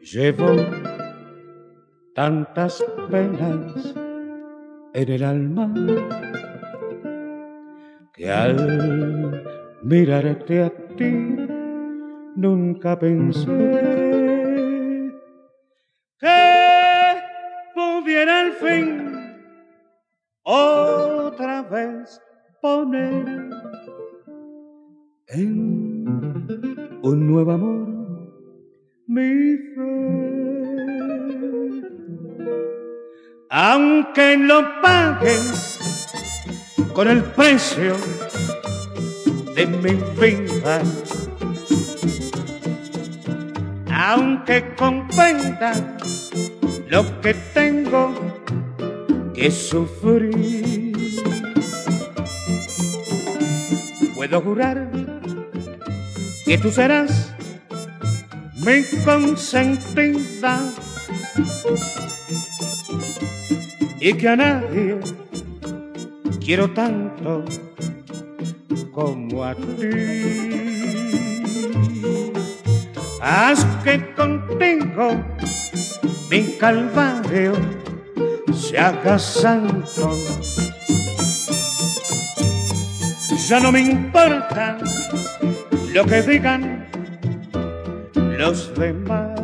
Llevo tantas penas en el alma que al mirarte a ti nunca pensé que pudiera al fin poner en un nuevo amor mi fe. Aunque lo paguen con el precio de mi vida, aunque comprenda lo que tengo que sufrir, puedo jurar que tú serás mi consentida y que a nadie quiero tanto como a ti. Haz que contigo mi calvario se haga santo. Ya no me importa lo que digan los demás.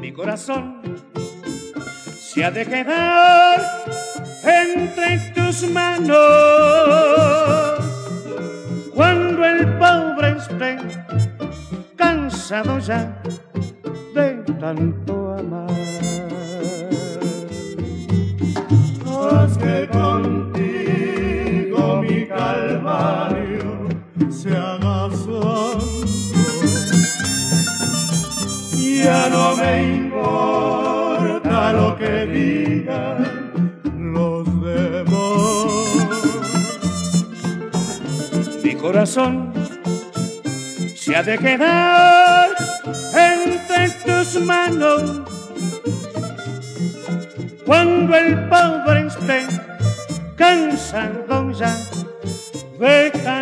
Mi corazón se ha de quedar entre tus manos cuando el pobre esté cansado ya de tanto amar. Ya no me importa lo que digan los demás. Mi corazón se ha de quedar entre tus manos cuando el pobre esté cansado ya de.